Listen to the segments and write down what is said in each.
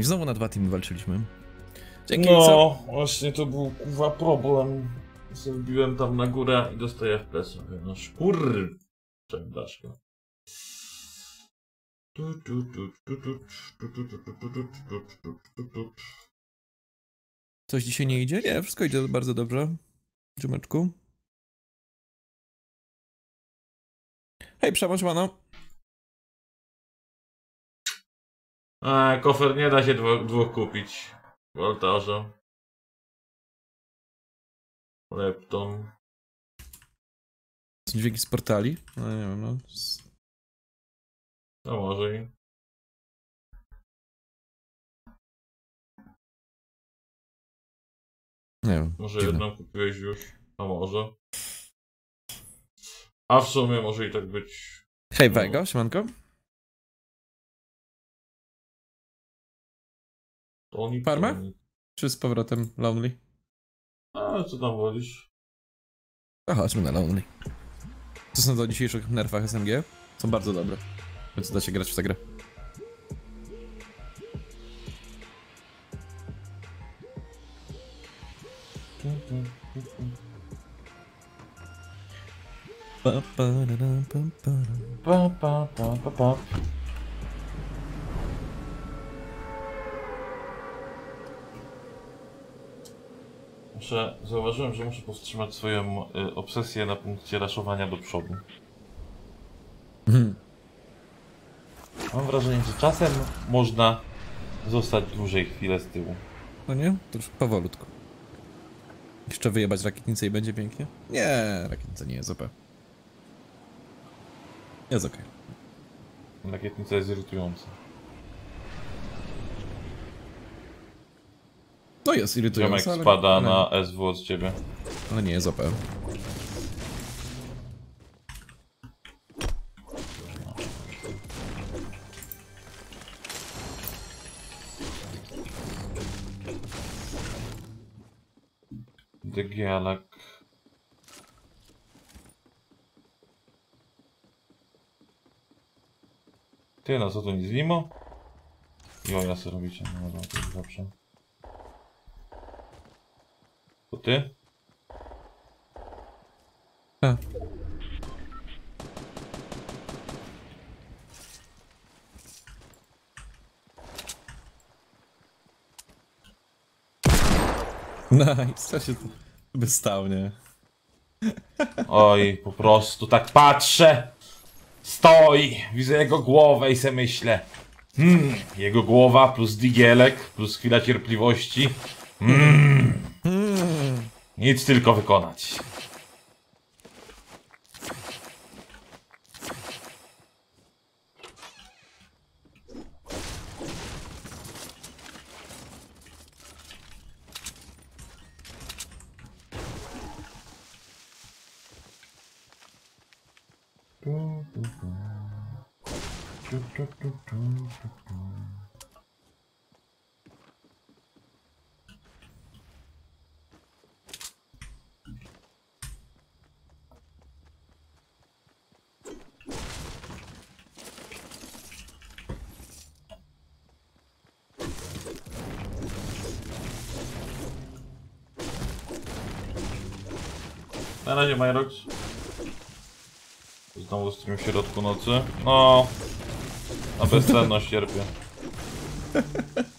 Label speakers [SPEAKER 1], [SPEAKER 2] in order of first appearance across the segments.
[SPEAKER 1] I znowu na dwa teamy walczyliśmy. Dzięki,
[SPEAKER 2] no,
[SPEAKER 1] co?
[SPEAKER 2] właśnie to był kuwa problem. Zrobiłem tam na górę i dostaję FPS. No szkur... Czemu
[SPEAKER 1] Coś dzisiaj nie idzie? Nie, wszystko idzie bardzo dobrze. Dziumeczku. Hej, przemożmano.
[SPEAKER 2] A, kofer nie da się dwóch, dwóch kupić. W altarze. Lepton.
[SPEAKER 1] Dźwięki z portali? No nie wiem, no.
[SPEAKER 2] No może i.
[SPEAKER 1] Nie wiem.
[SPEAKER 2] Może
[SPEAKER 1] dziwne.
[SPEAKER 2] jedną kupiłeś już. A może. A w sumie może i tak być.
[SPEAKER 1] Hej, Wego, siemanko.
[SPEAKER 2] Toni,
[SPEAKER 1] Farmę?
[SPEAKER 2] Toni.
[SPEAKER 1] Czy z powrotem Lonely?
[SPEAKER 2] A co tam wolisz?
[SPEAKER 1] A chodźmy na Lonely. Co są o dzisiejszych nerfach SMG? Są bardzo dobre. Więc da się grać w tę grę. Pa, pa, ra, ra, pa, pa, ra.
[SPEAKER 2] Pa, pa, pa, pa, pa. Muszę, zauważyłem, że muszę powstrzymać swoją y, obsesję na punkcie raszowania do przodu.
[SPEAKER 1] Mhm.
[SPEAKER 2] Mam wrażenie, że czasem można zostać dłużej chwilę z tyłu.
[SPEAKER 1] No nie? To już powolutku. Jeszcze wyjebać rakietnicę i będzie pięknie? Nie, rakietnica nie jest OP. Jest okej.
[SPEAKER 2] Rakietnica jest irytująca.
[SPEAKER 1] No jest
[SPEAKER 2] Ziomek
[SPEAKER 1] irytujące, ale,
[SPEAKER 2] spada
[SPEAKER 1] ale,
[SPEAKER 2] na SW od ciebie.
[SPEAKER 1] ale nie jest OP.
[SPEAKER 2] Degialak. Ty, no co to nic limo? Jo, ja sobie robicie, no dobra, to jest dobrze. To ty?
[SPEAKER 1] A. Nice, co się tu by stał, nie?
[SPEAKER 2] Oj, po prostu tak patrzę. Stoi, widzę jego głowę i se myślę. Hmm, jego głowa plus digielek plus chwila cierpliwości. Hmm, nic tylko wykonać. Du, du, du. Du, du, du, du, du, du. Majrox. Znowu w tym środku nocy. No. A bezsenność cierpię.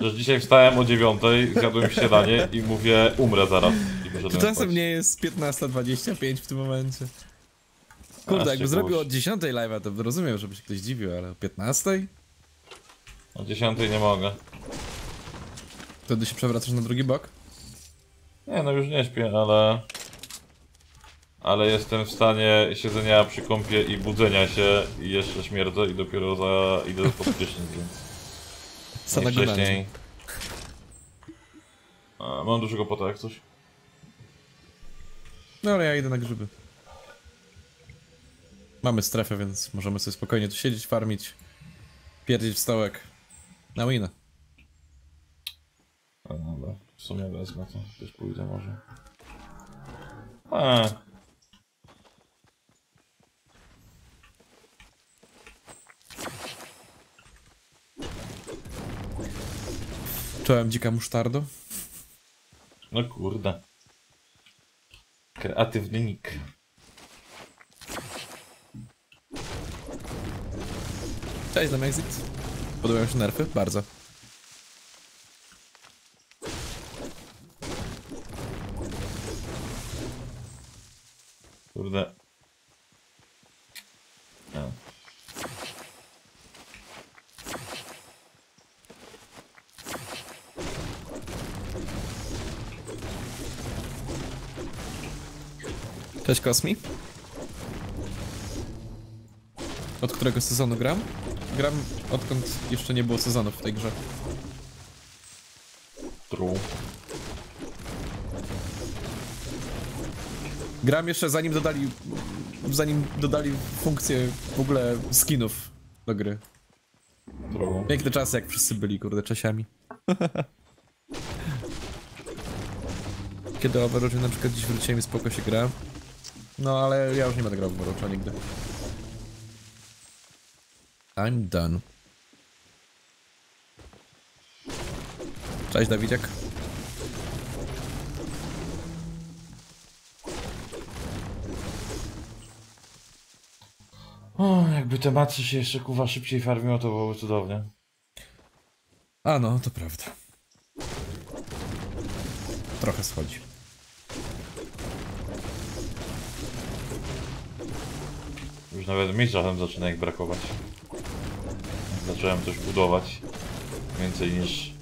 [SPEAKER 2] Że dzisiaj wstałem o dziewiątej, zjadłem śniadanie i mówię umrę zaraz. Wyszedłem
[SPEAKER 1] Czasem
[SPEAKER 2] spać.
[SPEAKER 1] nie jest 15.25 w tym momencie. Kurde, jakby zrobił od 10 live'a, to rozumiem, żeby się ktoś dziwił, ale o 15?
[SPEAKER 2] O dziesiątej nie mogę.
[SPEAKER 1] Wtedy się przewracasz na drugi bok?
[SPEAKER 2] Nie no już nie śpię, ale... Ale jestem w stanie siedzenia przy kąpie i budzenia się i jeszcze śmierdzę i dopiero za... idę pod prysznic, więc... A, mam dużego pota jak coś.
[SPEAKER 1] No ale ja idę na grzyby. Mamy strefę, więc możemy sobie spokojnie tu siedzieć, farmić, pierdzieć w stołek. Na.
[SPEAKER 2] A, dobra, w sumie wezmę to, też pójdę może. A.
[SPEAKER 1] Czołem dzika musztardo.
[SPEAKER 2] No kurde. Kreatywny nick.
[SPEAKER 1] Cześć, tam exit. Podobają się nerfy? Bardzo.
[SPEAKER 2] Kurde. No.
[SPEAKER 1] Cześć Kosmi. Od którego sezonu gram? Gram odkąd jeszcze nie było sezonów w tej grze.
[SPEAKER 2] True.
[SPEAKER 1] Gram jeszcze zanim dodali. zanim dodali funkcję w ogóle skinów do gry.
[SPEAKER 2] True.
[SPEAKER 1] Piękne czasy, jak wszyscy byli, kurde, czesiami. Kiedy Overwatch na przykład dziś wróciłem i spoko się gra. No ale ja już nie będę grał w Overwatcha nigdy. I'm done. Cześć Dawidziak.
[SPEAKER 2] O, jakby te macy się jeszcze kuwa szybciej farmiło, to byłoby cudownie.
[SPEAKER 1] A no, to prawda. Trochę schodzi.
[SPEAKER 2] Nawet mi czasem zaczyna ich brakować. Zacząłem coś budować. Więcej niż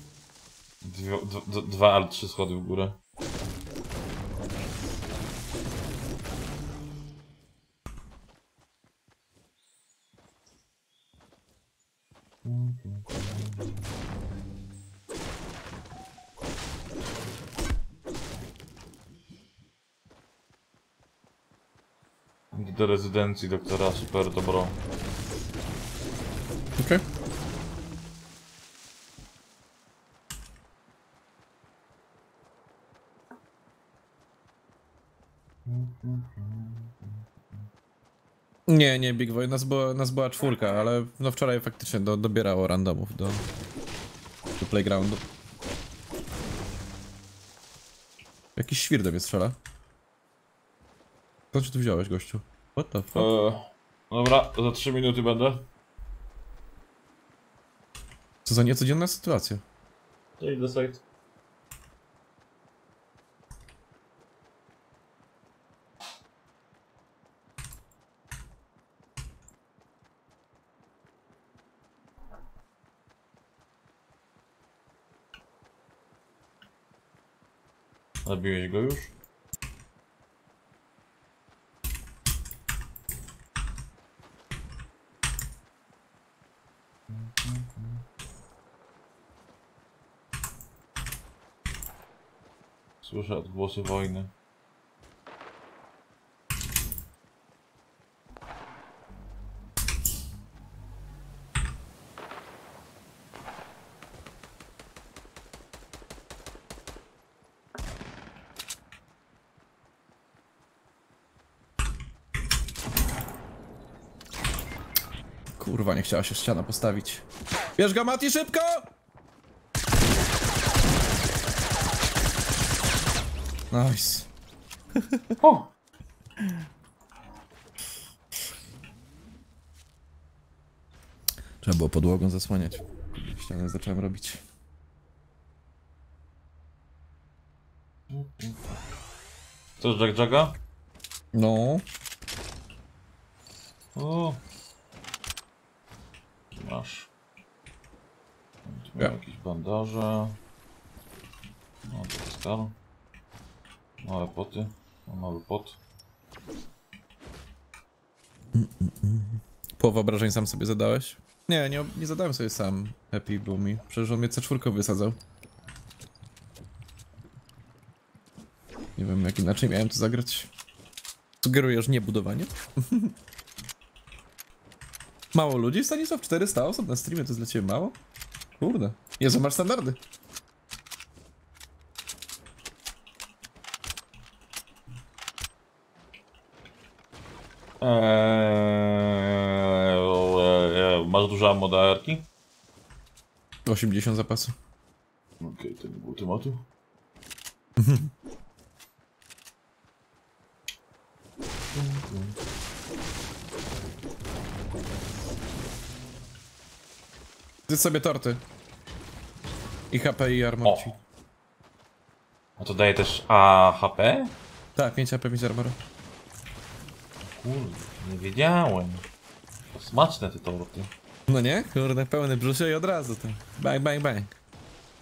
[SPEAKER 2] dwa albo trzy schody w górę. Rezydencji doktora super dobro.
[SPEAKER 1] Okej. Nie, nie, Big Boy, nas była, nas była czwórka, ale no wczoraj faktycznie do, dobierało randomów do, do playgroundu. Jakiś świr do mnie strzela. Skąd się tu wziąłeś, gościu? What the fuck?
[SPEAKER 2] Eee, dobra, za 3 minuty będę.
[SPEAKER 1] Co za niecodzienna sytuacja.
[SPEAKER 2] Cześć do site. Zabiłeś go już? Słyszę odgłosy wojny.
[SPEAKER 1] Kurwa, nie chciała się ściana postawić. Bierz go, szybko! Nice.
[SPEAKER 2] O!
[SPEAKER 1] Trzeba było podłogą zasłaniać. Ścianę zacząłem robić.
[SPEAKER 2] Co, Jack Jacka?
[SPEAKER 1] No.
[SPEAKER 2] O! Masz. Tu
[SPEAKER 1] Ja.
[SPEAKER 2] mam jakieś bandaże. No, to jest stal. Małe poty. No, mały pot.
[SPEAKER 1] Połowę obrażeń sam sobie zadałeś? Nie, nie, nie zadałem sobie sam Happy Boomy. Przecież on mnie C4 wysadzał. Nie wiem jak inaczej miałem to zagrać. Sugerujesz niebudowanie? mało ludzi? Stanisław 400 osób na streamie to jest dla ciebie mało? Kurde. Jezu, masz standardy.
[SPEAKER 2] Eee, masz dużo ammo do ARki?
[SPEAKER 1] 80 zapasu.
[SPEAKER 2] Okej, okay, to nie było tematu.
[SPEAKER 1] Zjedz sobie torty. I HP, i armorci.
[SPEAKER 2] A to daje też... A, HP?
[SPEAKER 1] Tak, 5 HP, 5 armoru.
[SPEAKER 2] Kurde, nie wiedziałem. Smaczne te torty.
[SPEAKER 1] No nie? Kurde, pełny brzusze i od razu to. Bang, bang, bang.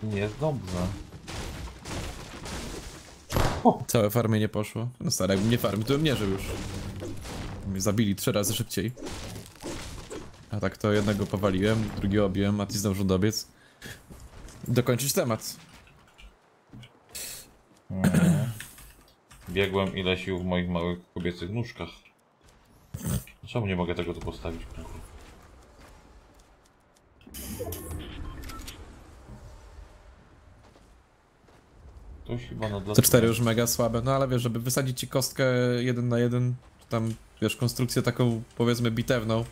[SPEAKER 2] Nie jest dobrze. O.
[SPEAKER 1] Całe farmie nie poszło. No stary, jakbym nie farmił, to bym nie żył już. Mnie zabili trzy razy szybciej. A tak to jednego powaliłem, drugiego obiłem, a ty zdążył dobiec. Dokończyć temat.
[SPEAKER 2] Biegłem ile sił w moich małych kobiecych nóżkach. Czemu nie mogę tego tu postawić? To chyba na
[SPEAKER 1] C4 już mega słabe, no ale wiesz, żeby wysadzić ci kostkę jeden na jeden, tam wiesz, konstrukcję taką powiedzmy bitewną,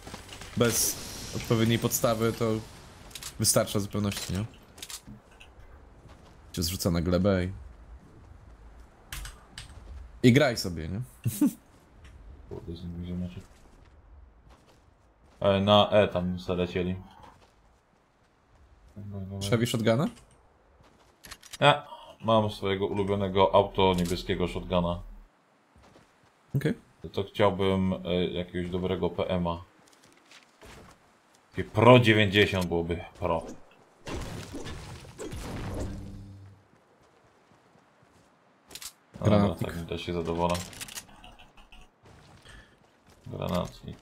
[SPEAKER 1] bez odpowiedniej podstawy, to wystarcza zupełności, nie? Cię zrzuca na glebę i... I graj sobie, nie?
[SPEAKER 2] Kurde, z nim E, na E tam zalecieli.
[SPEAKER 1] Szewi shotguna?
[SPEAKER 2] Ja mam swojego ulubionego auto niebieskiego shotguna.
[SPEAKER 1] Okej. Okay.
[SPEAKER 2] To chciałbym e, jakiegoś dobrego PM'a. Takie Pro 90 byłoby Pro.
[SPEAKER 1] Granatnik.
[SPEAKER 2] No, tak, widać się zadowolona. Granatnik.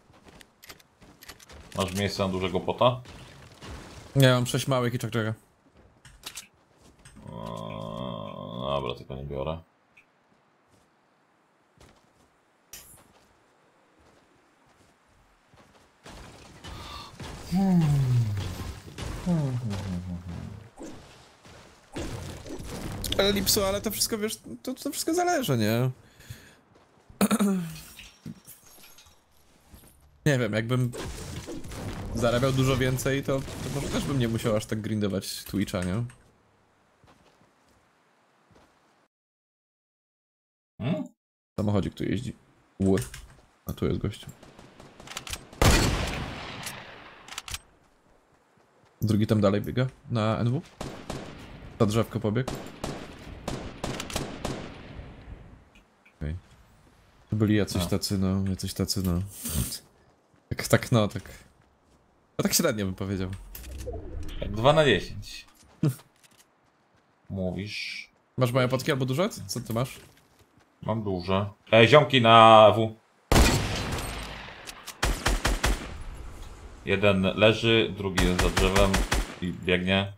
[SPEAKER 2] Masz miejsce na dużego pota?
[SPEAKER 1] Nie, mam sześć małych i czekczeka.
[SPEAKER 2] Eee, dobra, tylko nie biorę.
[SPEAKER 1] Ale Lipsu, ale to wszystko, wiesz, to, to wszystko zależy, nie? nie wiem, jakbym zarabiał dużo więcej, to, to może też bym nie musiał aż tak grindować Twitcha, nie?
[SPEAKER 2] Hmm?
[SPEAKER 1] Samochodzik tu jeździ. Ły. A tu jest gościu. Drugi tam dalej biega na NW. Ta drzewko pobiegł. Okay. To byli jacyś
[SPEAKER 2] A.
[SPEAKER 1] tacy, no, jacyś tacy, no. Tak, tak, no, tak. No tak średnio bym powiedział.
[SPEAKER 2] 2 na 10. Mówisz.
[SPEAKER 1] Masz moje potki albo duże? Co ty masz?
[SPEAKER 2] Mam duże. E, ziomki na W. Jeden leży, drugi jest za drzewem i biegnie.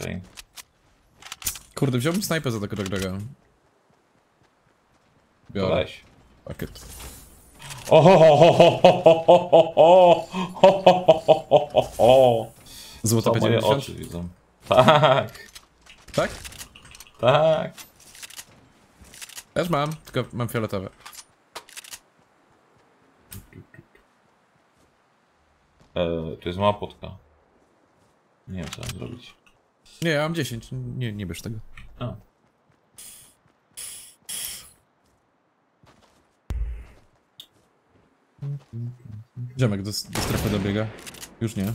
[SPEAKER 2] Okej. Okay.
[SPEAKER 1] Kurde, wziąłbym snajpę za tego
[SPEAKER 2] Dogdoga.
[SPEAKER 1] Biorę.
[SPEAKER 2] Weź.
[SPEAKER 1] Pakiet.
[SPEAKER 2] Złota Co moje oczy widzą. Tak, Tak? tak.
[SPEAKER 1] Też mam, tylko mam fioletowe.
[SPEAKER 2] To jest mała potka. Nie wiem co mam zrobić.
[SPEAKER 1] Nie, ja mam 10. Nie, nie bierz tego.
[SPEAKER 2] A,
[SPEAKER 1] Ziomek do, do strefy dobiega. Już nie.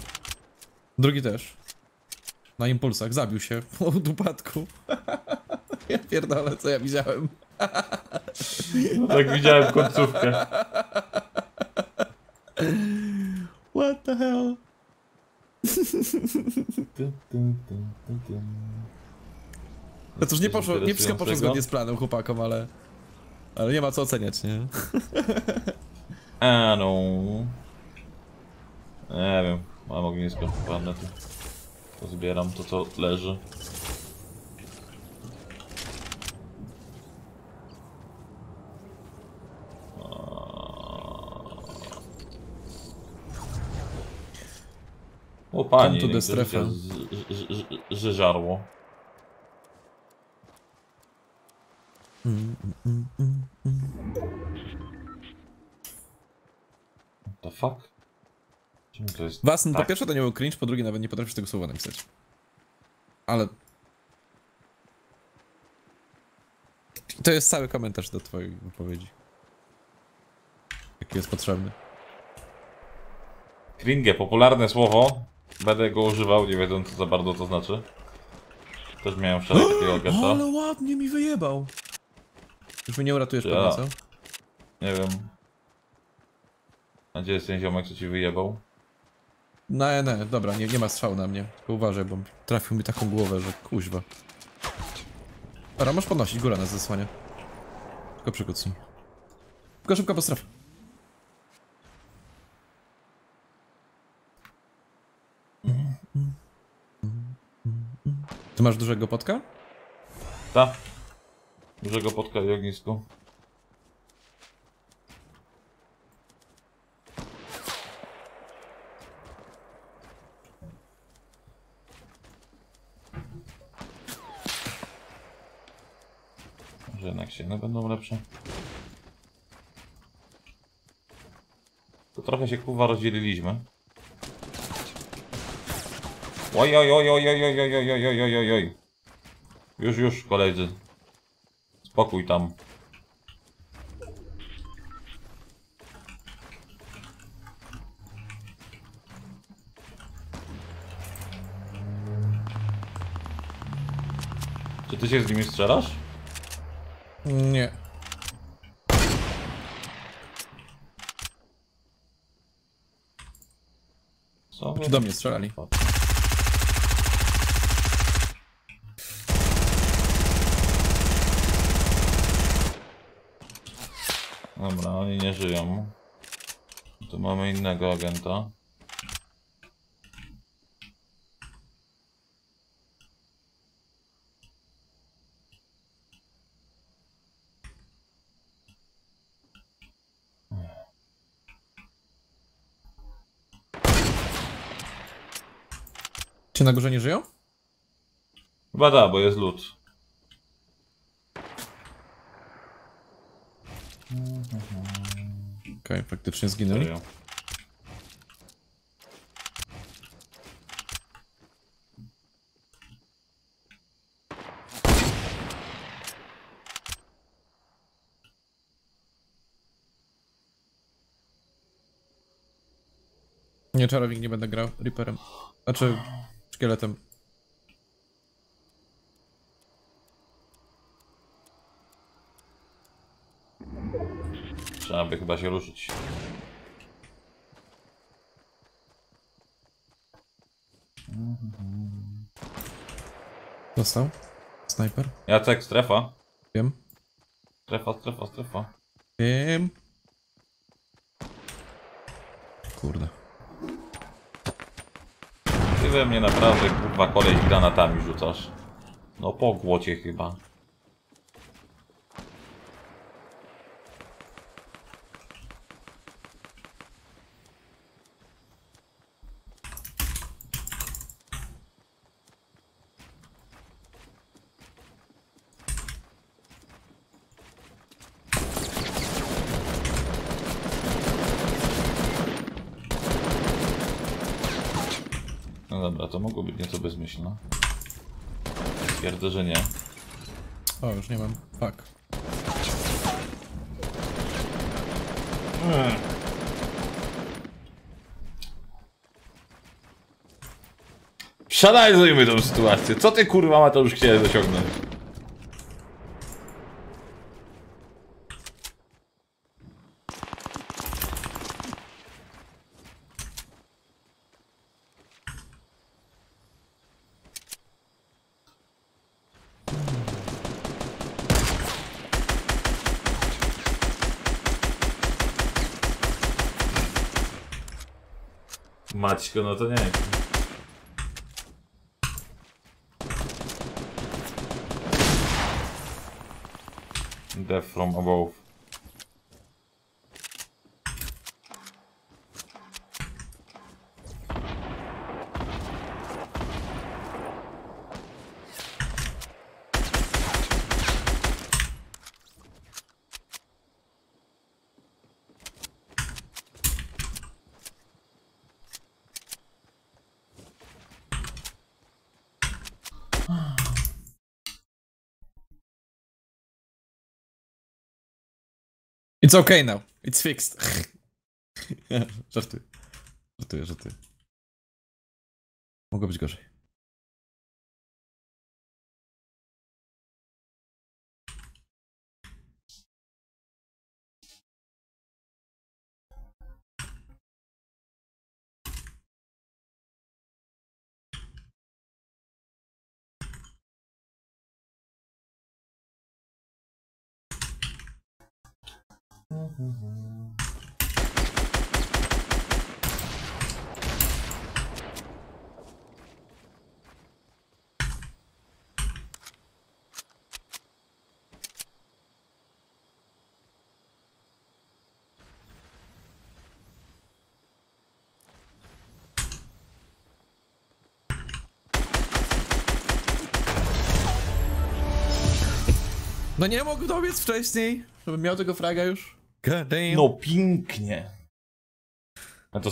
[SPEAKER 1] Drugi też. Na impulsach, zabił się od upadku. ja pierdolę, co ja widziałem.
[SPEAKER 2] No tak widziałem końcówkę.
[SPEAKER 1] What the hell? No cóż, nie poszło, nie wszystko poszło zgodnie z planem chłopakom, ale... Ale nie ma co oceniać, nie?
[SPEAKER 2] A no. Nie wiem, mam ognisko, padnę tu. Pozbieram to co leży. O panie,
[SPEAKER 1] to strefę.
[SPEAKER 2] życie z- z- z- z- żarło. The fuck? To jest?
[SPEAKER 1] Wasn, po
[SPEAKER 2] tak?
[SPEAKER 1] pierwsze to nie był cringe, po drugie nawet nie potrafisz tego słowa napisać. Ale... To jest cały komentarz do twojej wypowiedzi. Jaki jest potrzebny.
[SPEAKER 2] Kringe, popularne słowo. Będę go używał, nie wiedząc co za bardzo to znaczy. Też miałem wczoraj takiego getta.
[SPEAKER 1] Ale ładnie mi wyjebał. Już mnie nie uratujesz
[SPEAKER 2] Ja.
[SPEAKER 1] pewnie, co?
[SPEAKER 2] Nie wiem. A gdzie jest ten ziomek, co ci wyjebał?
[SPEAKER 1] No, nie, nie, dobra, nie, nie ma strzału na mnie. Tylko uważaj, bo trafił mi taką głowę, że kuźwa. Dobra, możesz podnosić, góra nas zasłania. Tylko przykucnij. Tylko szybko postraf. Ty masz dużego potka?
[SPEAKER 2] Ta. Dużego podka i ognisko. Jednak się będą lepsze. To trochę się kurwa rozdzieliliśmy. Oj, oj, oj, oj, oj, oj, oj, oj, oj, oj, oj. Już, już, koledzy. Spokój tam. Czy ty się z nimi strzelasz?
[SPEAKER 1] Nie.
[SPEAKER 2] Co?
[SPEAKER 1] Czy do mnie strzelali?
[SPEAKER 2] Dobra, oni nie żyją. Tu mamy innego agenta.
[SPEAKER 1] Czy na górze nie żyją?
[SPEAKER 2] Chyba da, bo jest lód.
[SPEAKER 1] Okej, faktycznie zginęli.
[SPEAKER 2] Serio.
[SPEAKER 1] Nie, czarownik nie będę grał Reaperem. Znaczy, szkieletem.
[SPEAKER 2] Trzeba by chyba się ruszyć.
[SPEAKER 1] Dostał? Snajper?
[SPEAKER 2] Jacek, strefa.
[SPEAKER 1] Wiem.
[SPEAKER 2] Strefa, strefa, strefa.
[SPEAKER 1] Wiem. Kurde.
[SPEAKER 2] Ty we mnie naprawdę kurwa koleś granatami rzucasz. No po głocie chyba. Dobra, to mogło być nieco bezmyślne. Twierdzę, że nie.
[SPEAKER 1] O, już nie mam. Fuck.
[SPEAKER 2] Przeanalizujmy tą sytuację. Co ty kurwa ma to już chciałeś osiągnąć? Maćko, no to nie. Death from above.
[SPEAKER 1] It's okay now. It's fixed. żartuję. Żartuję, żartuję. Mogło być gorzej. No nie mógł dobiec wcześniej, żebym miał tego fraga już.
[SPEAKER 2] No pięknie. A to